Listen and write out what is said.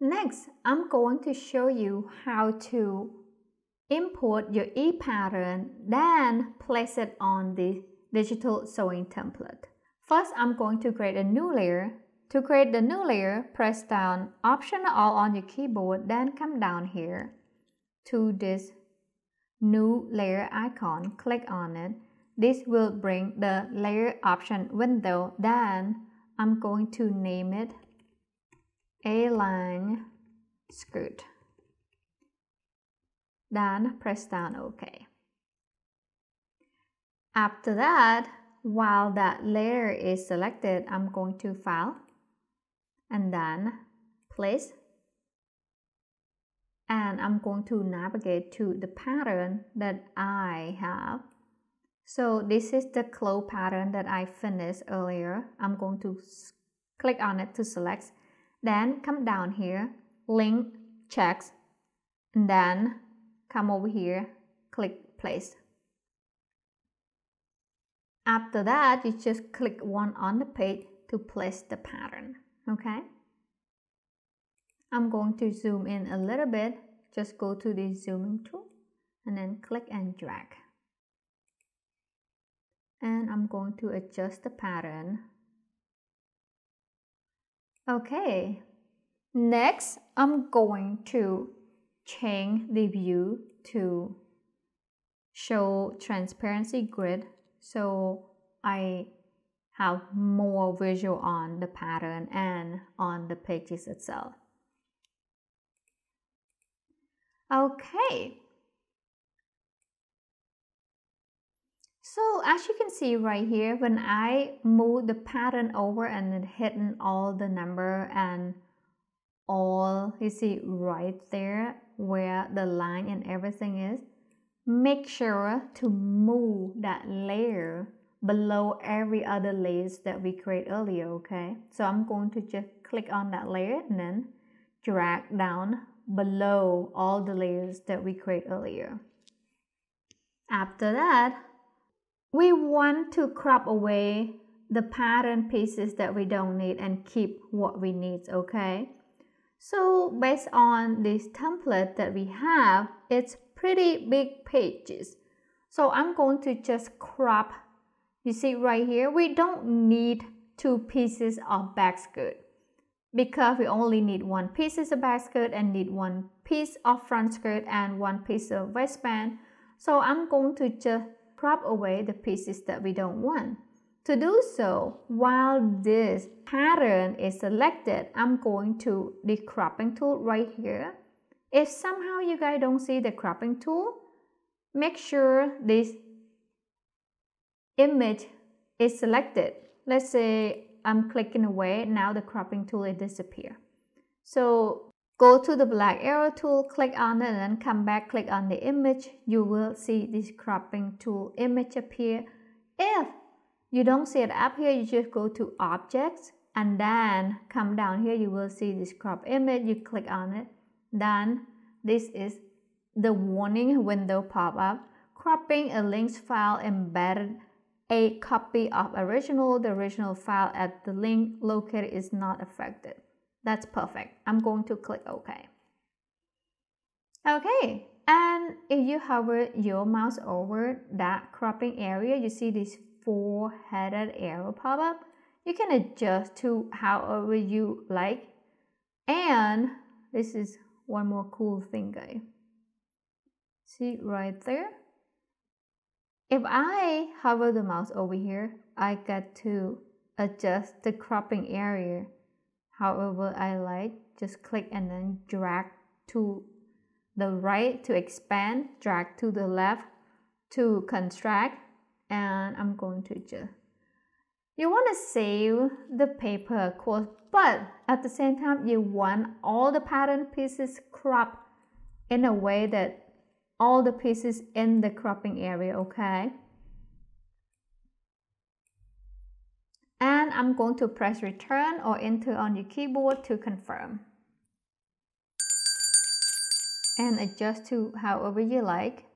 Next, I'm going to show you how to import your e-pattern, then place it on the digital sewing template. First, I'm going to create a new layer. To create the new layer, press down Option All on your keyboard, then come down here to this new layer icon, click on it. This will bring the layer option window. Then I'm going to name it A-line skirt. Then press down OK. After that, while that layer is selected, I'm going to File and then Place and I'm going to navigate to the pattern that I have. So this is the CLO pattern that I finished earlier. I'm going to click on it to select. Then come down here, link checks, and then come over here, click place. After that, you just click one on the page to place the pattern, okay? I'm going to zoom in a little bit. Just go to the zooming tool and then click and drag. And I'm going to adjust the pattern. Okay, next I'm going to change the view to show transparency grid so I have more visual on the pattern and on the pages itself. Okay. So as you can see right here, when I move the pattern over and it hidden all the number and all, you see right there where the line and everything is, make sure to move that layer below every other layers that we create earlier, okay? So I'm going to just click on that layer and then drag down below all the layers that we create earlier. After that, we want to crop away the pattern pieces that we don't need and keep what we need, okay? So based on this template that we have, it's pretty big pages. So I'm going to just crop, you see right here, we don't need two pieces of back skirt because we only need one piece of back skirt and need one piece of front skirt and one piece of waistband. So I'm going to just crop away the pieces that we don't want. To do so, while this pattern is selected, I'm going to the cropping tool right here. If somehow you guys don't see the cropping tool, make sure this image is selected. Let's say I'm clicking away, now the cropping tool it disappear. So go to the black arrow tool, click on it and then come back, click on the image. You will see this cropping tool image appear. If you don't see it up here, you just go to objects and then come down here, you will see this crop image. You click on it. Then this is the warning window pop up. Cropping a links file embedded a copy of original, the original file at the link located is not affected. That's perfect. I'm going to click OK. Okay, and if you hover your mouse over that cropping area, you see this four-headed arrow pop up. You can adjust to however you like. And this is one more cool thing, guys. See right there? If I hover the mouse over here, I get to adjust the cropping area however I like. Just click and then drag to the right to expand, drag to the left to contract, and I'm going to just. You want to save the paper, of course, but at the same time, you want all the pattern pieces cropped in a way that all the pieces in the cropping area, okay? And I'm going to press return or enter on your keyboard to confirm. And adjust to however you like.